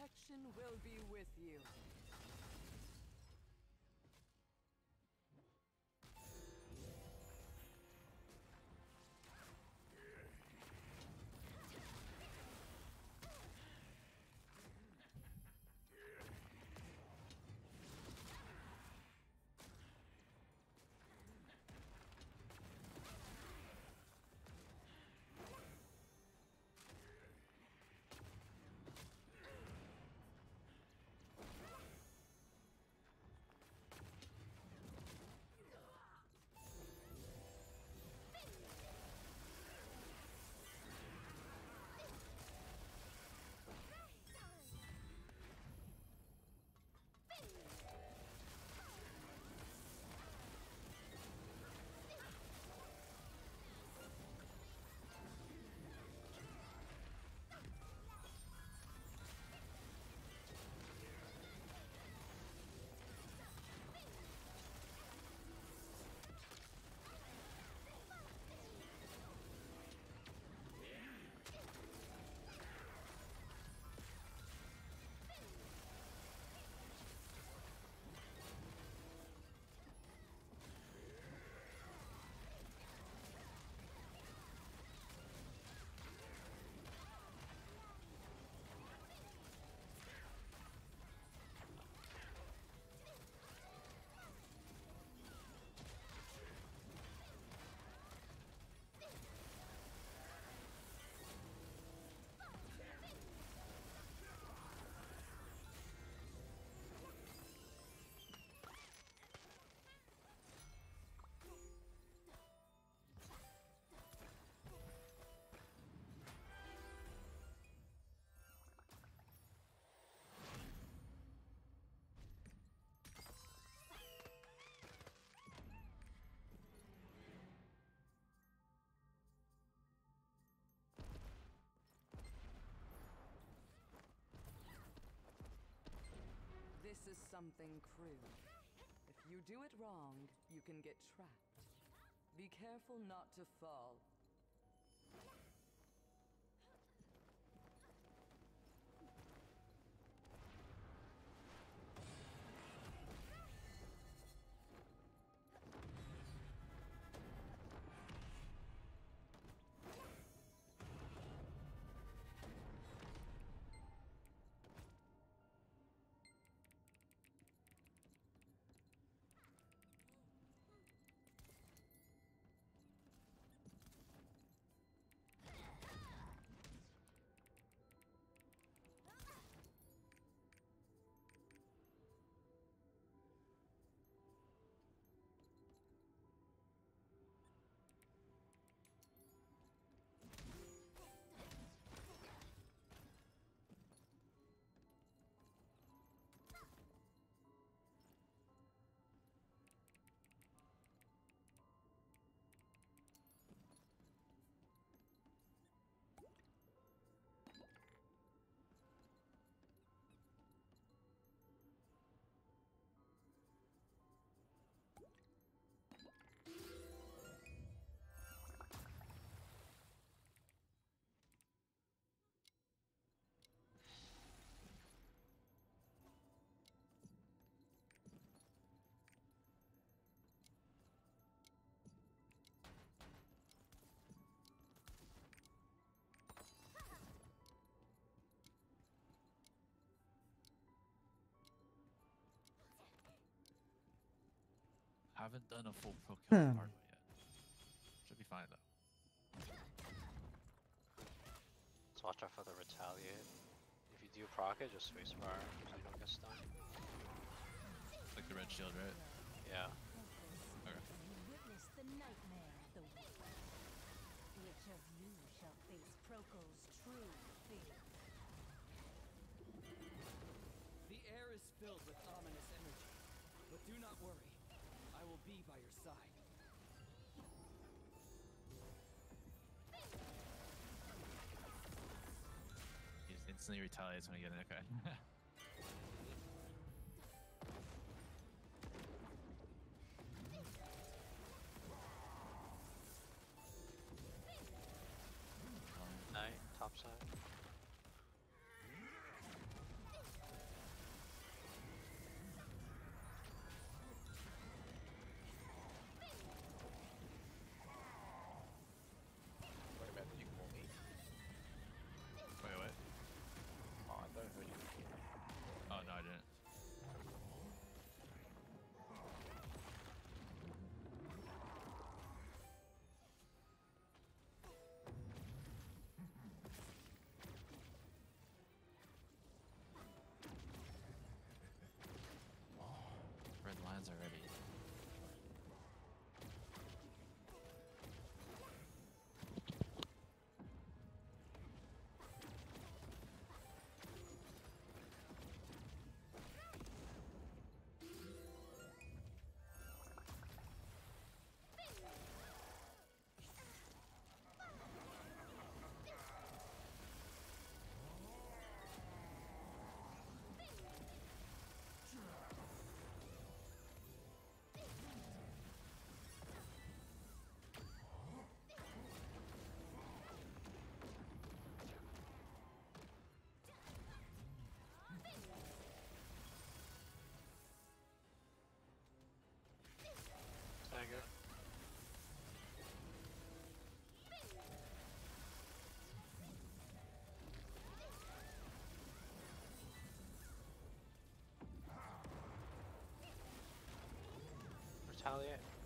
protection will be with you. This is something crude. If you do it wrong, you can get trapped. Be careful not to fall. Haven't done a full pro kill hard way yet. Should be fine though. Let's watch out for the retaliate. If you do proc it, just spacebar so you don't get stunned. Like the red shield, right? Yeah. Okay. Witness the nightmare of the weak. Which of you shall face Prokel's true fear? The air is filled with ominous energy. But do not worry. I be by your side. He just instantly retaliates when you get in. Okay. already. Tiger. Retaliate.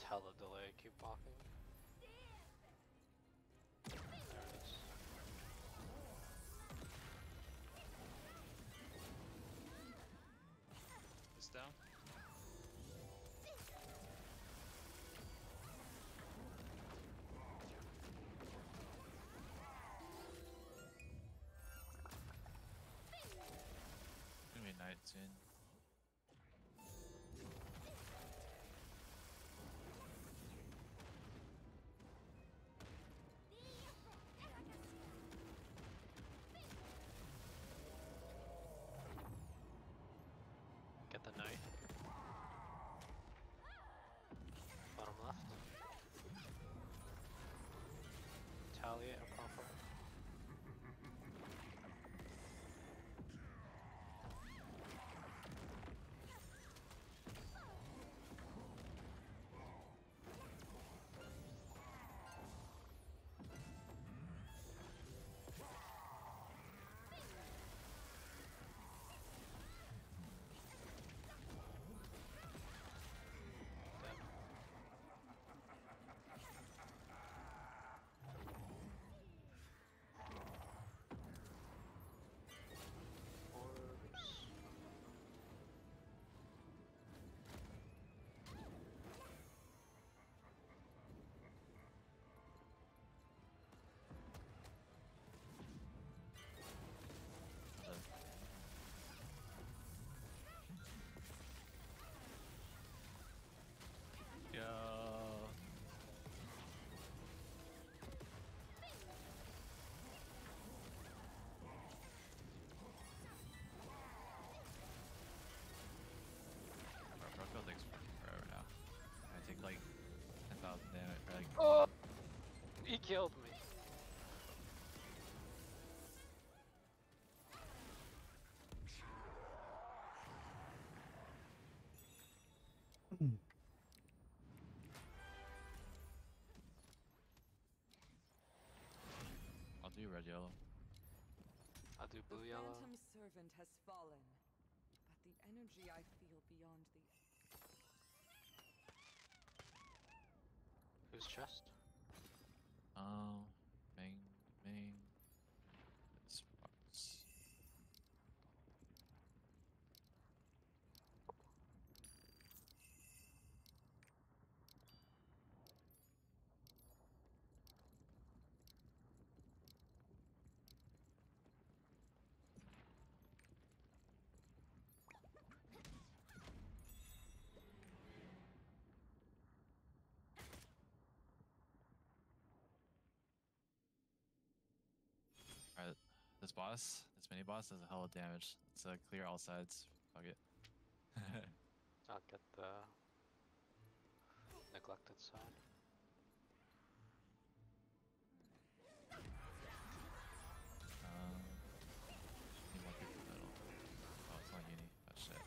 That's hella delay, keep walking. There it is. It's down. Give me killed me. I'll do red yellow. I'll do The blue yellow. Phantom Servant has fallen, but the energy I feel beyond the Whose chest? Um, Alright, this boss, this mini boss does a hell of damage. Let's uh, clear all sides. Fuck it. I'll get the neglected side. um, need people middle. Oh, it's not uni. Oh shit.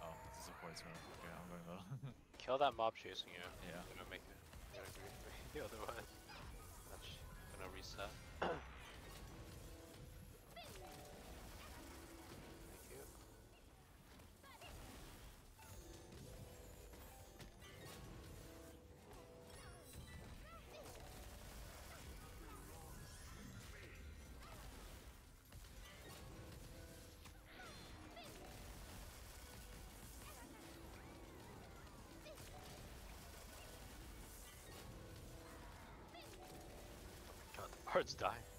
Oh, it's a support. Okay, I'm going middle. Kill that mob chasing you. Yeah. I'm gonna make it. Gonna agree with me. Otherwise, that's gonna bard's dying.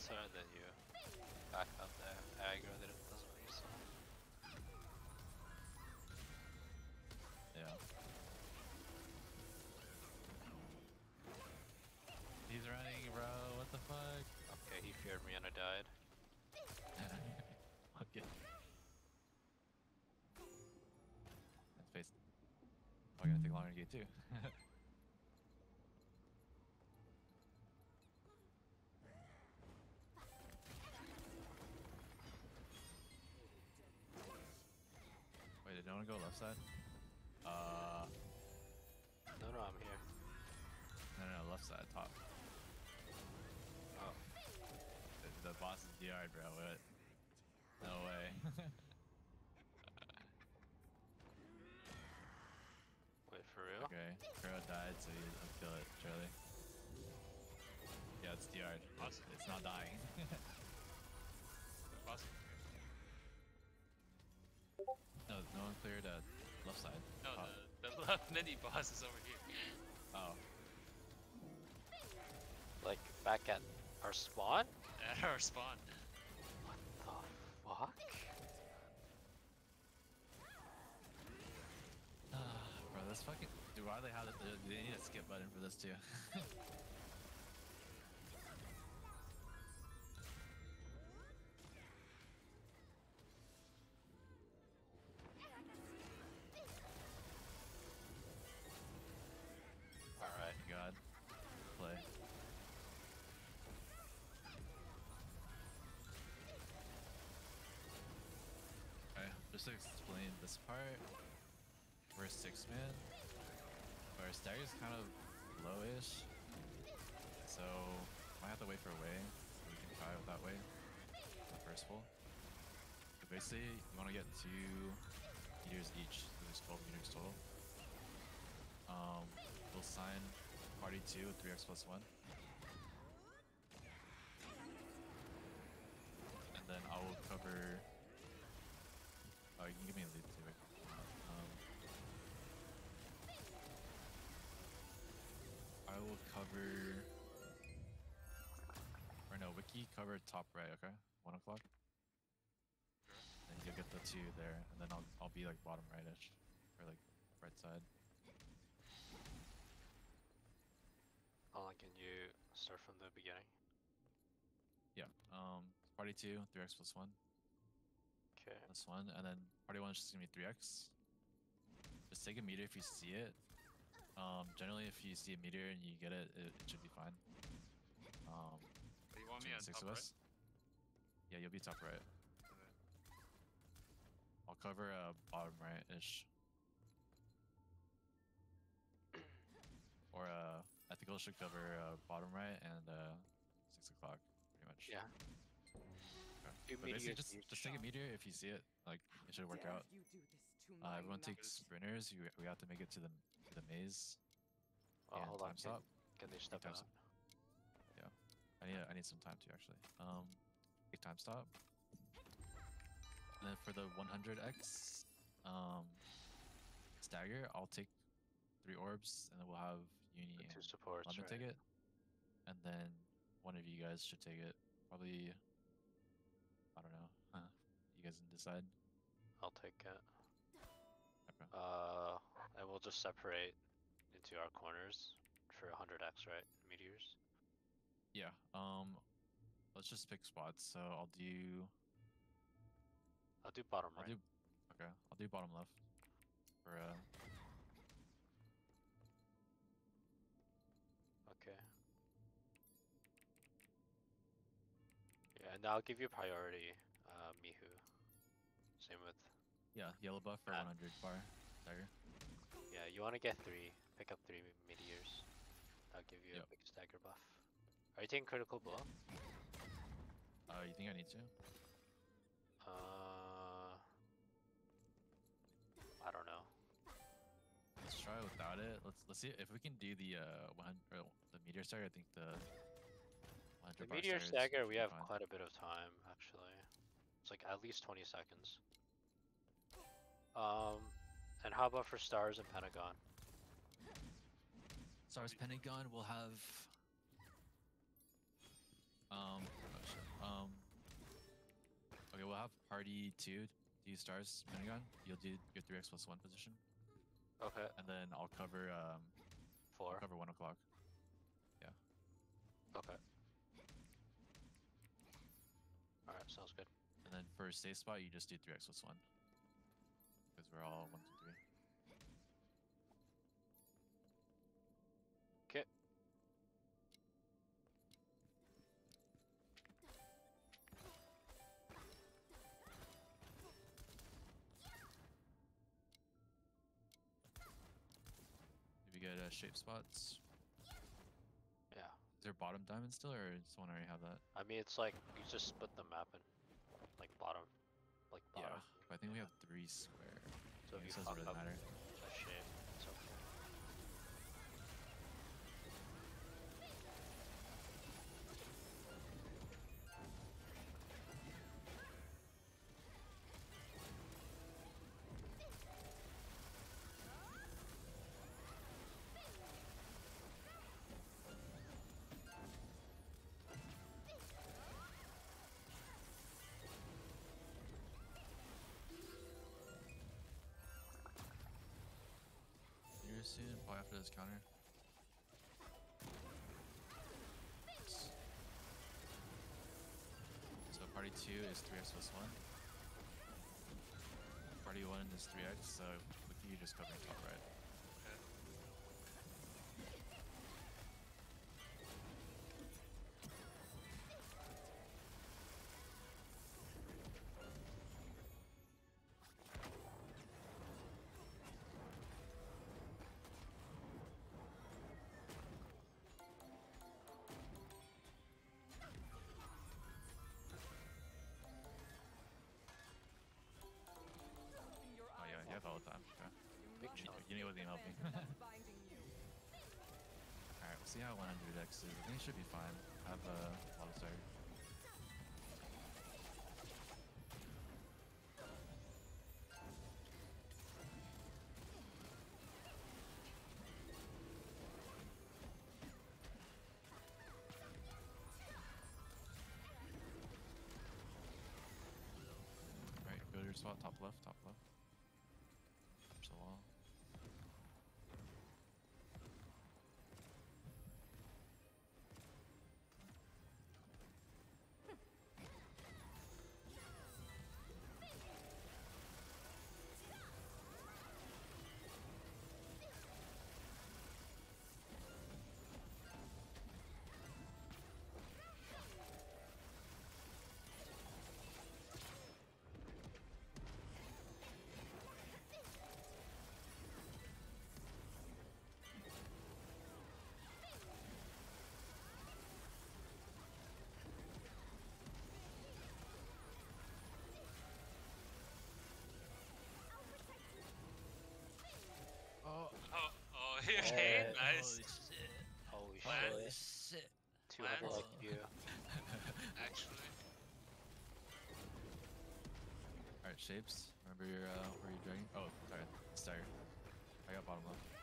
You go to one side and then you back up the aggro that it doesn't reset. yeah. He's running, bro. What the fuck? Okay, he feared me and I died. Fuck it. That's face. Probably gonna take longer to get too. Wait, did no one go left side? Uh, No, no, I'm here. no, no, no, left side, top. Oh, The, the boss is DR'd, bro. What? No way. wait for real? okay, Crow died, so you don't kill it, Charlie. Yeah, it's DR'd. Boss? It's not dying. Boss? No one cleared uh, left side. No, Top. the, the left mini boss is over here. Oh, Like back at our spawn? At our spawn. What the fuck? bro, this fucking. Dude, why do they have it? They need a skip button for this too. just to explain this part, we're six man. Our stagger is kind of lowish, so might have to wait for a way. So we can try it that way. The first pull. Basically, you want to get two meters each. So there's 12 meters total. Um, we'll sign party two with 3x plus one. And then I will cover. Oh, you can give me a lead too. Um, I will cover Or no, Wiki cover top right, okay? One o'clock. Then you'll get the two there, and then I'll I'll be like bottom rightish, or like right side. Alan, can you start from the beginning? Yeah. Um, party two, three x plus one, Okay. plus one, and then party one is just gonna be three x. Just take a meter if you see it. Um, generally, if you see a meter and you get it, it, it should be fine. Um, you want me on six top of right? us. Yeah, you'll be top right. Okay. I'll cover uh, bottom right ish. or uh, I think I should cover uh, bottom right and uh, six o'clock, pretty much. Yeah. Okay. But basically, meteors just each just take a shot? meter if you see it. Like it should work out. You do this to Uh, everyone knight. takes sprinters. You, we have to make it to the to the maze. Oh, and hold on. time Can, stop. can they step time out? stop. I need I need some time too actually. Um, take time stop. And then for the 100x, um, stagger, I'll take three orbs, and then we'll have Uni The two and supports, London right? take it, and then one of you guys should take it. Probably, I don't know. Huh. You guys can decide. I'll take it. Okay. Uh, and we'll just separate into our corners for 100x, right? Meteors. Yeah. Um, let's just pick spots. So I'll do. I'll do bottom I'll right. do. Okay. I'll do bottom left. For uh. And I'll give you priority, uh, Mihu. Same with. Yeah, yellow buff for Ah. 100 bar stagger. Yeah, you want to get three. Pick up three meteors. I'll give you Yep. a big stagger buff. Are you taking critical blow? Uh, you think I need to? Uh, I don't know. Let's try without it. Let's let's see if we can do the uh 100 or the meteor stagger. I think the 100 The meteor stagger stagger, we have quite a bit of time actually. It's like at least 20 seconds. Um, and how about for stars and pentagon? Stars Pentagon will have. Um. oh Um. Okay, we'll have party two. Do stars Pentagon. You'll do your three x plus one position, Okay, and then I'll cover um I'll four. cover one o'clock. Yeah. Okay. Alright, sounds good. And then for safe spot, you just do three x plus one. Because we're all one, two, three. Okay. Did we get uh, shape spots? Yeah. Is there bottom diamond still, or does someone already have that? I mean, it's like you just split the map in, like bottom, like bottom. Yeah, but I think we have three square. So I if you doesn't really up matter. Probably after this counter. So party two is three x plus one. Party one is three x. So with you just covering top right. it was email me. Alright, we'll see how 100 X is. I think it should be fine. I have a lot of start. Right, go to your spot, top left, top left. Okay, Yeah. nice. Holy Plan. shit. shit. 200 Plan. like you. Actually, Alright, shapes. Remember your uh where you're dragging? Oh, sorry. Start. I got bottom left.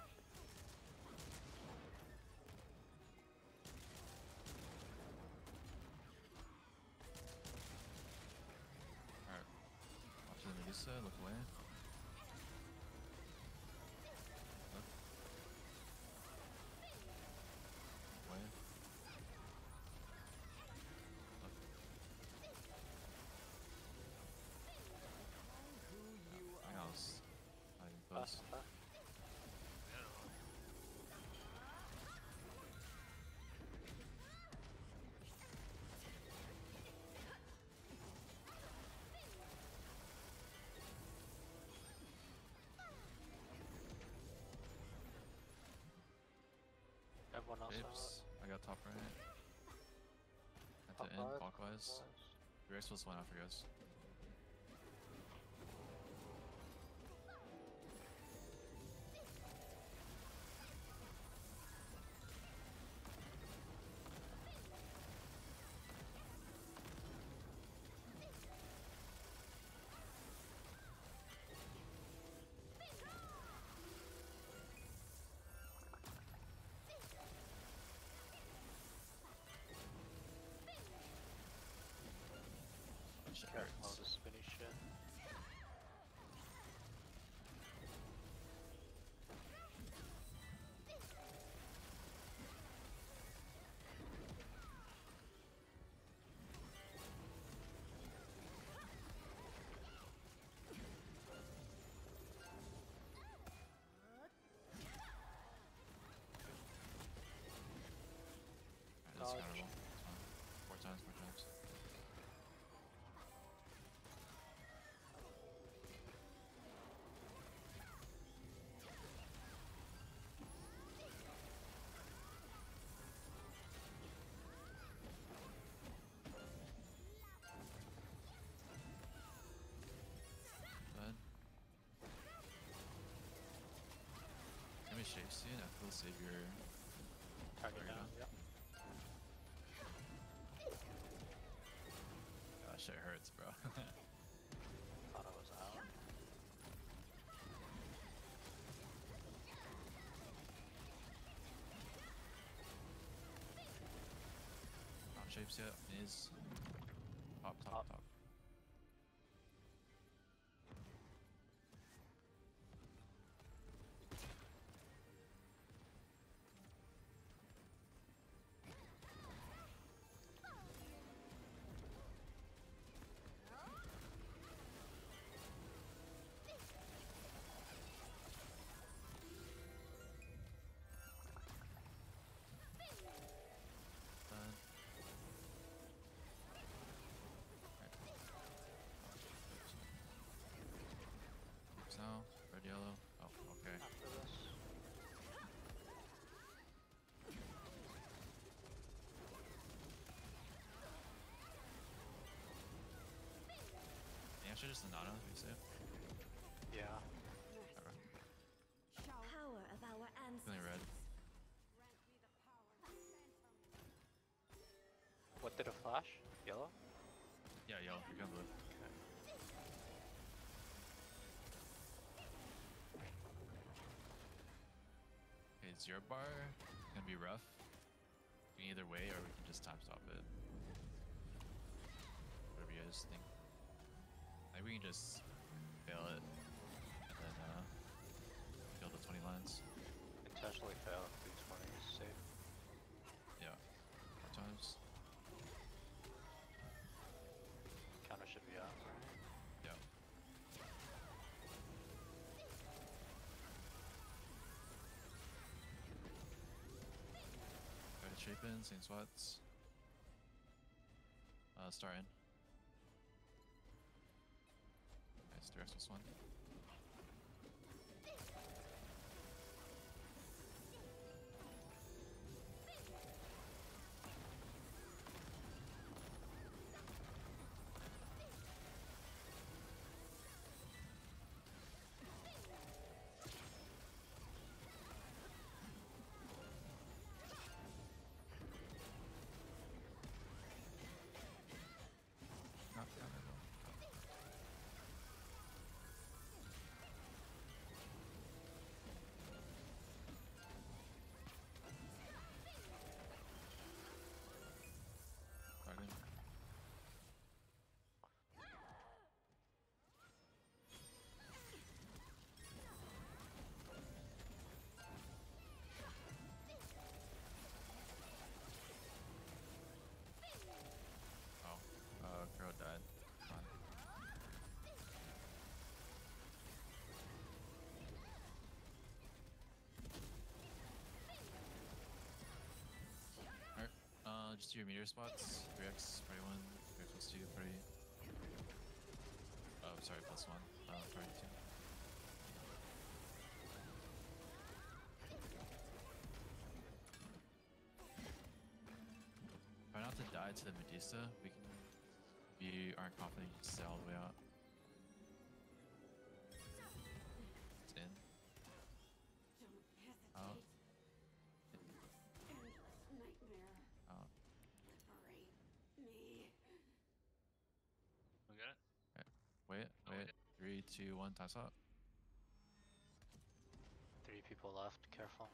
Else Shapes. I got top right. At Top the end, clockwise. Nice. Your X was one after guys. Shit Shape soon. I feel save your Turn it down. Yep. That shit hurts, bro. Thought I was out. Not shapes yet. Is The answer is the Nana, we say. Yeah. Alright. Power of our Feeling red. What did it flash? Yellow? Yeah, yellow. You're gonna live. Okay, zero bar. Gonna be rough. We can either way, or we can just time stop it. Whatever you guys think. Like we can just fail it, and then uh, kill the 20 lines. Intentionally fail if 220 is safe. Yeah, sometimes. Counter should be out, right? Yeah. Go to shape in, same spots. Uh, star in. One. Just do your meteor spots. 3x, party 1, 3x plus 2, party. Oh, sorry, plus 1, uh, party 2. Try not to die to the Medusa. We can. If you aren't confident, you can stay all the way out. Two, one. Toss up. Three people left, careful.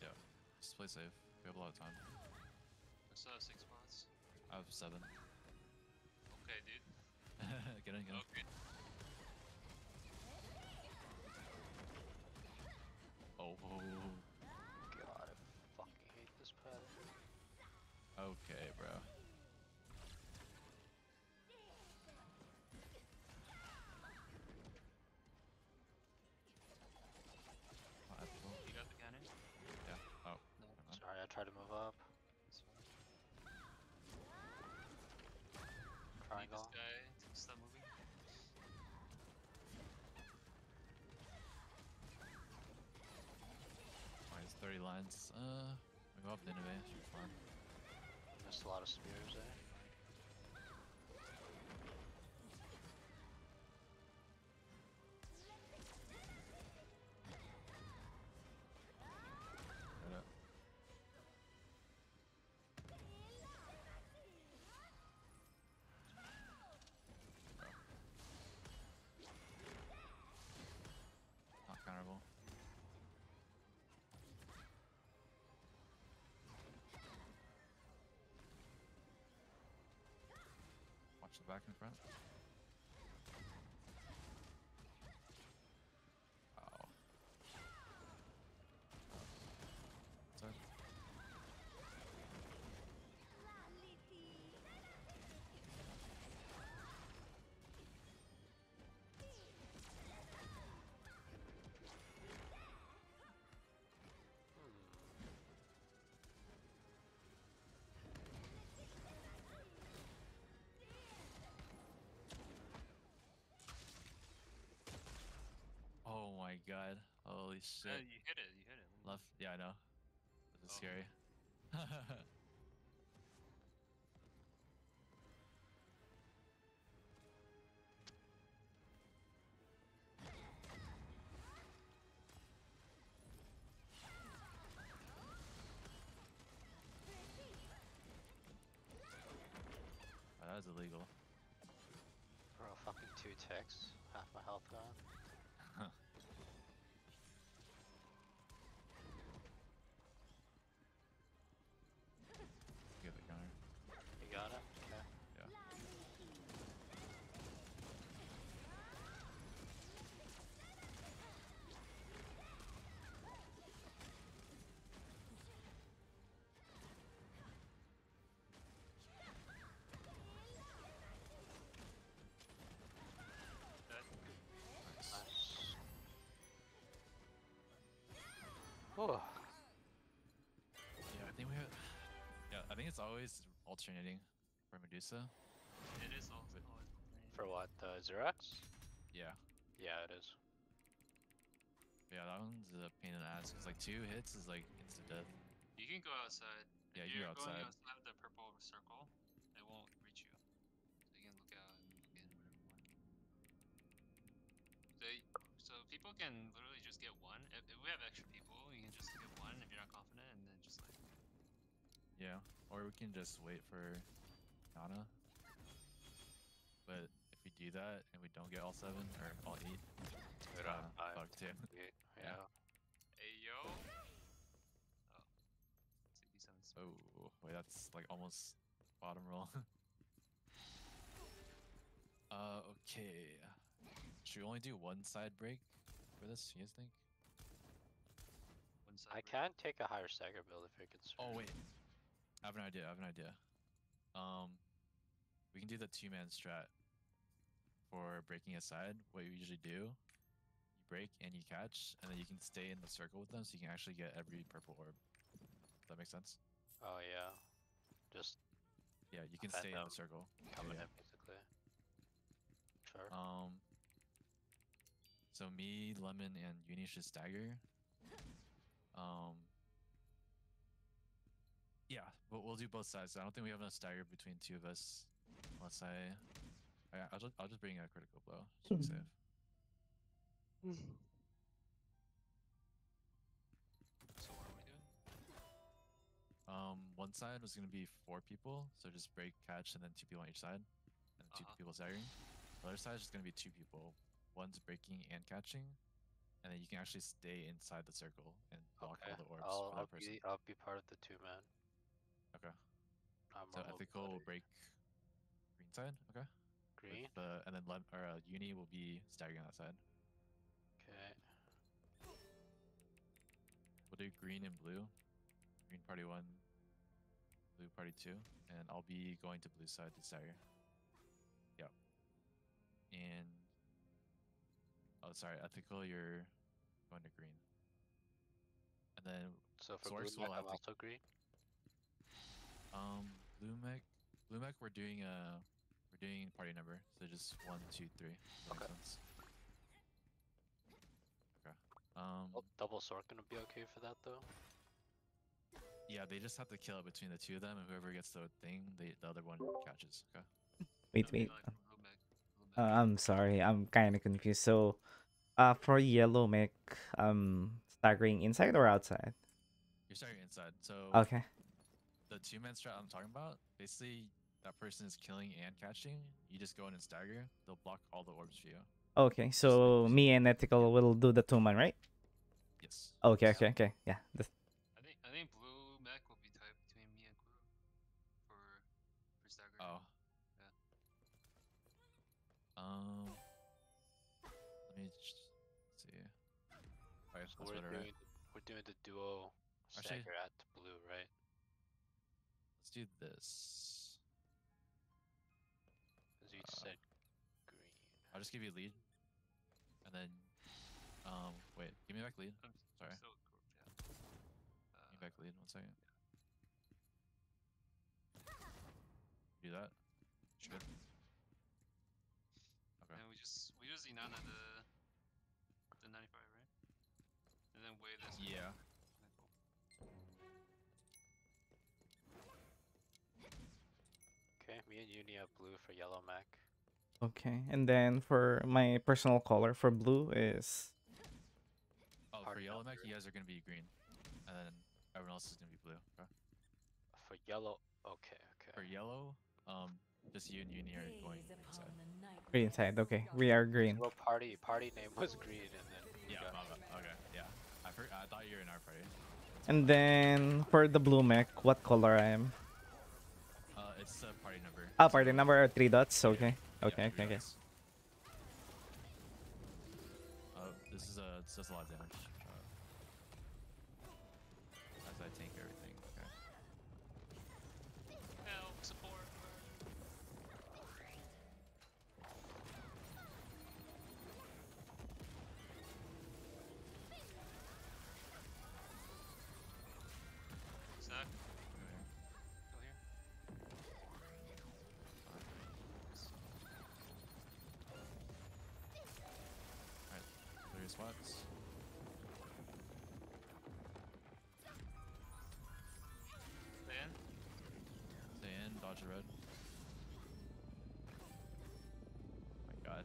Yeah. Just play safe. We have a lot of time. I still have six spots. I have seven. Okay, dude. get in, get in. Okay. Oh. God, I fucking hate this pad. Okay, bro. Lines. Uh, we go up Nineveh. Should be fine. Missed a lot of spears there. Watch the back and front. God. Holy shit. Uh, you hit it, you hit it. Left. Yeah, I know. This is Oh. scary. it's always alternating for Medusa. It is also always alternating. For what? Uh, Xerax? Yeah. Yeah, it is. Yeah, that one's a pain in the ass. Cause like two hits is like instant death. You can go outside. Yeah, if you you're go going outside. outside of the purple circle, it won't reach you. So you can look out and look in whatever you want. So, so people can literally just get one. If, if we have extra people, you can just get one if you're not confident, and then just like Yeah. Or we can just wait for Nana. But if we do that and we don't get all seven or all eight, We uh, don't fuck too. We- Yeah. yeah. Hey yo. Oh. CP7 Oh, wait, that's like almost bottom roll. uh, okay. Should we only do one side break for this? You guys think? one side I break. can take a higher stagger build if you're concerned. Oh wait, I have an idea. I have an idea. Um, we can do the two-man strat for breaking a side. What you usually do, you break and you catch, and then you can stay in the circle with them, so you can actually get every purple orb. Does that make sense? Oh yeah. Just Yeah, you can stay in the circle. coming yeah. in basically. Sure. Um. So me, Lemon, and Uni should stagger. Um. Yeah, we'll, we'll do both sides. I don't think we have enough stagger between two of us, unless I. I I'll just I'll just bring a critical blow. Just be safe. So what are we doing? Um, one side was gonna be four people, so just break, catch, and then two people on each side, and 2 Uh-huh. people staggering. The other side is just gonna be two people. One's breaking and catching, and then you can actually stay inside the circle and block okay. all the orbs I'll, for I'll person. be I'll be part of the two man. Okay. I'm So ethical will break green side. Okay. green. With the and then lem- or uh, uni will be staggering on that side. Okay. We'll do green and blue. Green party one, blue party two, and I'll be going to blue side to stagger. Yep. And oh, sorry, ethical, you're going to green. And then So for Source blue will have I'm to- also green. Um blue mech, blue mech, we're doing uh we're doing party number, so just one, two, three. That Okay. sense? Okay. Um. Well, double sword gonna be okay for that though. Yeah, they just have to kill it between the two of them, and whoever gets the thing, they, the other one catches. Okay. Wait, wait. uh, blue mech, blue mech. I'm sorry, I'm kind of confused. So, uh, for yellow mech, um, staggering inside or outside? You're staggering inside. So Okay. The two man strat I'm talking about, basically that person is killing and catching. You just go in and stagger. They'll block all the orbs for you. Okay, so me and Ethical will do the two man, right? Yes. Okay, okay, okay. Yeah. that's- I think I think blue mech will be tied between me and Guru for for stagger. Oh. Yeah. Um. Let me ch- see. Alright, So we're better, doing right? we're doing the duo Actually- stagger at blue, right? Let's do this. As you Uh, said, green. I'll just give you lead, and then, um, wait, give me back lead. I'm, Sorry. Still Guru, yeah. Give me Uh, back lead. One second. Do that. Should. Okay. and we just we just Inanna the the 95, right? And then wave this. Yeah. Okay, me and Uni have blue for yellow mech. Okay, and then for my personal color for blue is Oh, for yellow mech, number. you guys are gonna be green, and then everyone else is gonna be blue. Okay. For yellow, okay, okay. For yellow, um, just you and Uni are going Gaze green upon side. green side. Okay, we are green. Well, party party name was green, and then we Yeah. got- Okay. Yeah. I for, I thought you were in our party. And then for the blue mech, what color I am? Number. Ah, party number three dots. Okay, okay, okay, okay. Uh, this is a this does a lot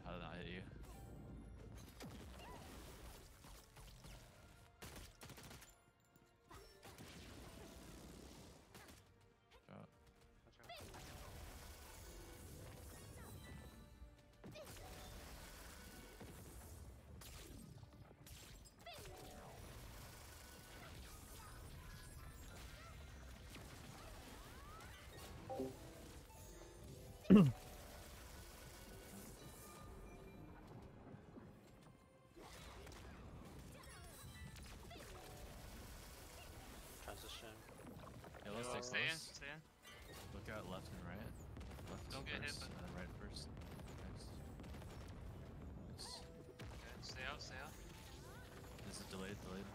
how did I hit you? Drop. Transition. Yeah, let's Yeah, Stay in. Stay in. Look out left and right. Left Don't get hit, first, but- and right first. Next. Nice. Okay. Stay out. Stay out. This is delayed, delayed.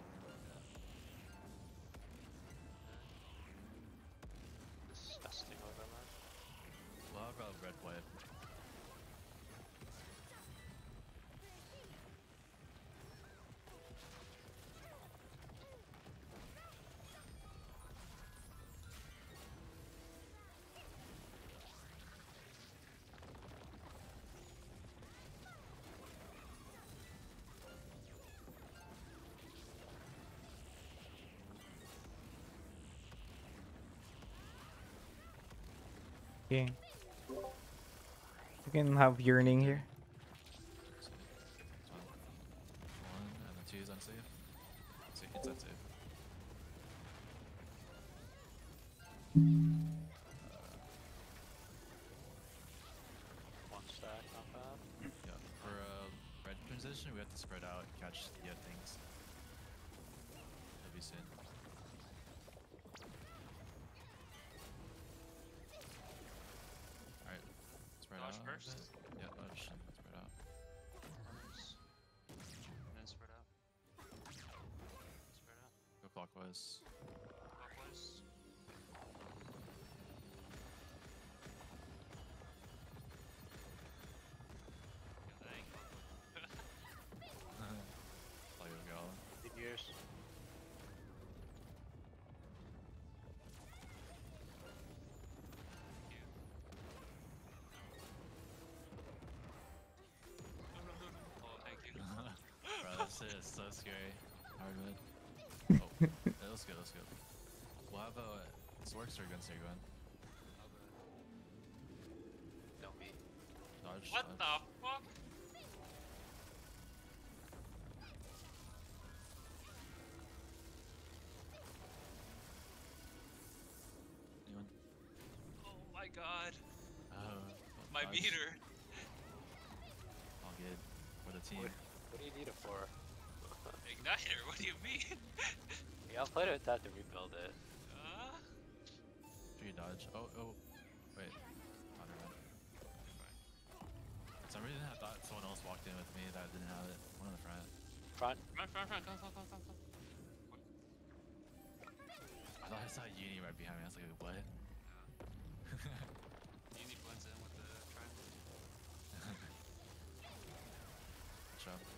Disgusting overlap. We'll have a red wipe. Okay. You can have yearning here. Clockwise. Clockwise. Yeah, that ain't clockwise. Play with Gala. Big years. Oh, thank you. Bro, this shit is so scary. Hard mid. Oh, yeah, let's go, let's go. We'll have a Swork Sword Guns here, Gwen. Don't be. Dodge. What dodge. the fuck? Anyone? Oh my god. Uh, oh, My dodge. meter. All good. For the team. What, what do you need it for? Igniter, what do you mean? yeah, I'll play it with that to rebuild it. Uh, Should you dodge? Oh, oh. Wait. Oh, never. For some reason, I thought someone else walked in with me that didn't have it. One in the front. Front. run, run, run, come, come, come, come, come. I thought I saw Uni right behind me. I was like, what? Uni blends in with the triangle. Good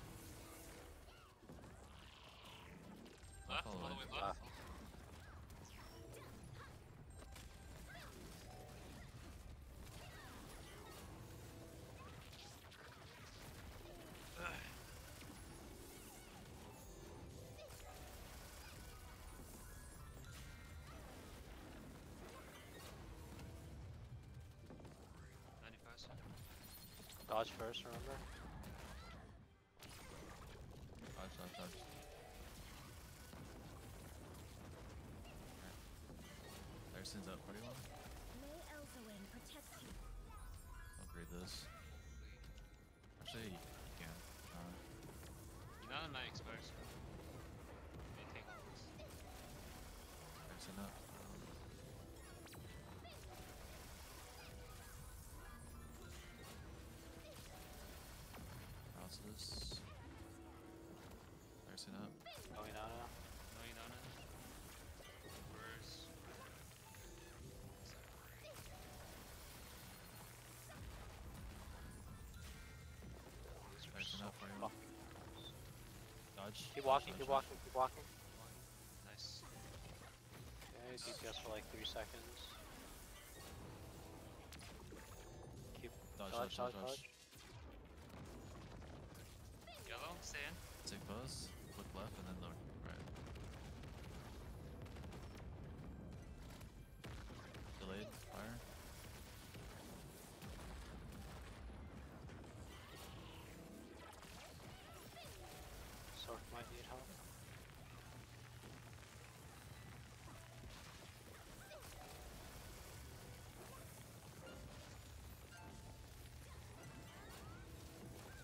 Dodge first, remember? Thurston's up pretty well. May Elzawen protect you. I'll grade this. Actually, you can. Uh, in my expires. They take all this. Thurston up. Dodge. Keep walking, dodge, keep dodge. walking, keep walking. Nice. Okay, DPS for like 3 seconds. Keep Dodge, dodge, dodge, dodge. Yellow, stay in. Take pose, look left, and then look right. Delayed fire. Sork might need help.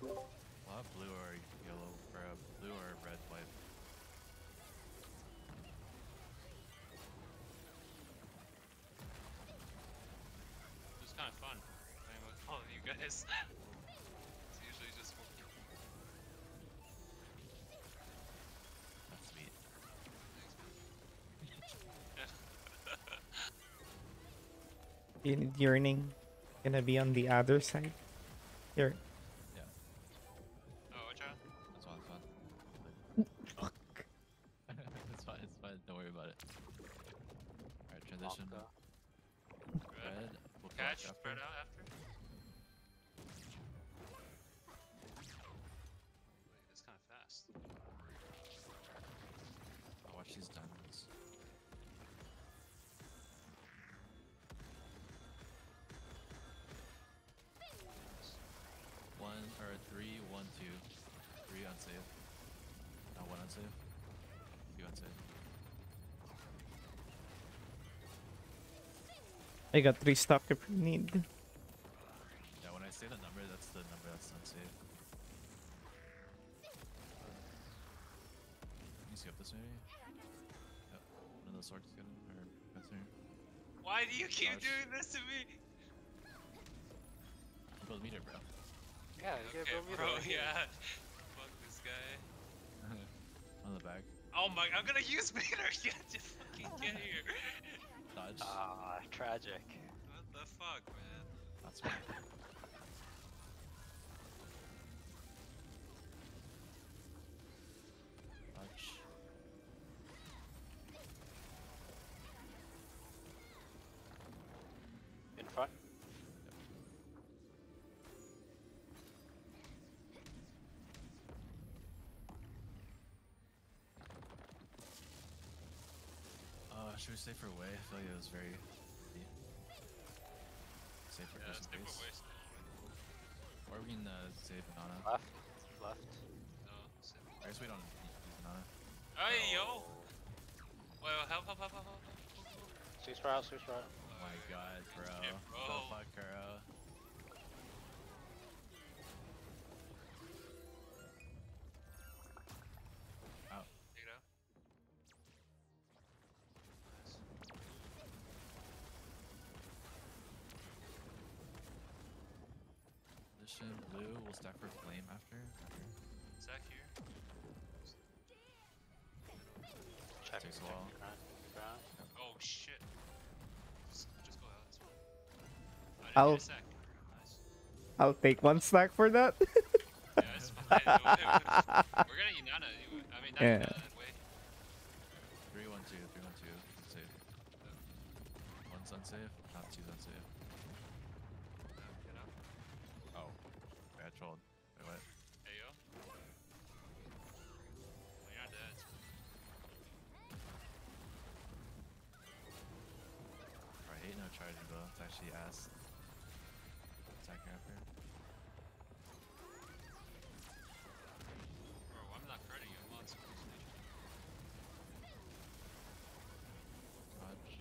We'll have blue or yellow, or uh, blue or red, white. It was kind of fun playing with all of you guys. it's usually just one. That's sweet. Yearning- Yearning gonna be on the other side. Here. Yeah, Oh, watch out. that's fine, that's fine. it's fine, it's fine, don't worry about it. Alright, transition. Red. Red, we'll Catch, spread out after. Unsafe. Not one unsafe. Two unsafe. I got three stock if you need. Yeah, when I say the number, that's the number that's unsafe. Can you skip this maybe? Yep. One of those swords get in, or that's here. Why do you keep Dodge. doing this to me? Build meter, bro. Yeah, you get Okay, a bro, right here. yeah. Fuck. On the back. Oh my, I'm gonna use meter. Yeah, just fucking get here. Dodge. Ah, tragic. What the fuck, man? That's fine. Should we stay for away? I feel like it was very. Yeah. Safe for Yeah, just stay in put case. waste. Or we can uh, save banana. Left. Left. No, stay. I guess we don't need use banana. Hey, yo! Wait, wait, help, help, help, help, help, help, help. Six for out, six for out. Oh my god, bro. shit, The fuck, Kuro. Position blue. We'll stack for flame after. after. Zach here. Check. Takes a check, while. Ground. ground. Oh shit. Just, just go out, that's fine. I didn't I'll- get a sec. Nice. I'll take one stack for that. Yeah, it's fine. We're gonna Inanna. I mean, not Yeah. Inanna, actually ass. Attacking after. Bro, I'm not critting you. I'm on school station. Dodge.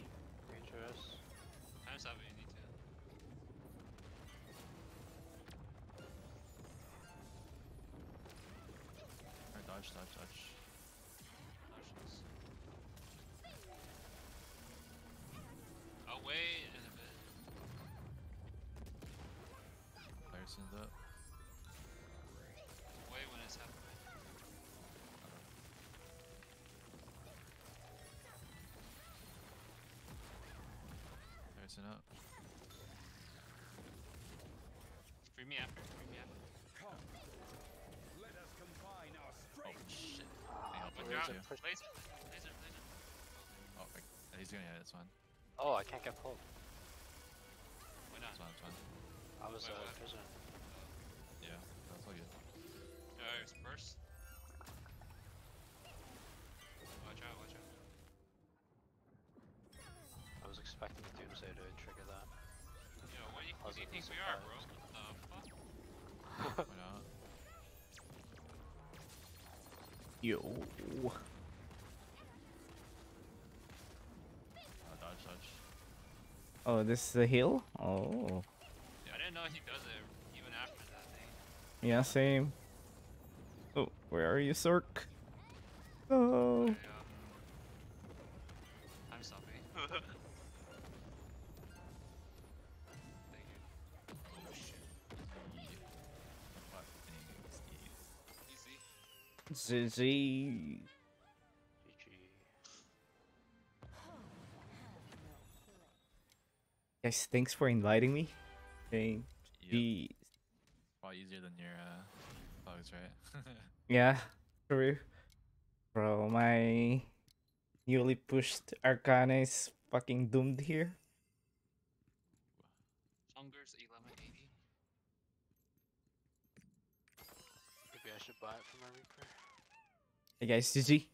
Dangerous. Time stop you need to. Alright, dodge, dodge, dodge. Clarison's up. Wait when it's happening. Clarison up. Free me after. Free me after. Come. Let us combine our Oh strength. shit. Watch Laser out. Laser, laser, laser. Oh, I, he's gonna hit. It's fine. Oh, I can't get pulled. Why not? It's fine. It's fine. I was a what? Uh, prisoner. Uh, burst. Watch out, watch out. I was expecting the Doomsday to trigger that. Yo, what do you, I what do you a bit think we are, bro? What the fuck? Why not? Yo. Uh, dodge, dodge. Oh, this is the hill? Oh. Yeah, I didn't know he does it even after that thing. Yeah, same. Oh, where are you, Sork? Oh. Um, I'm you. Oh shit. Yeah. What things? Easy. GG. GG. Guys, thanks for inviting me. Thank Yep. Jeez. Probably easier than your uh, bugs, right? Yeah, true. Bro, my newly pushed Arcana is fucking doomed here. Hunger's 1180. Maybe I should buy it for my Reaper. Hey guys, GG.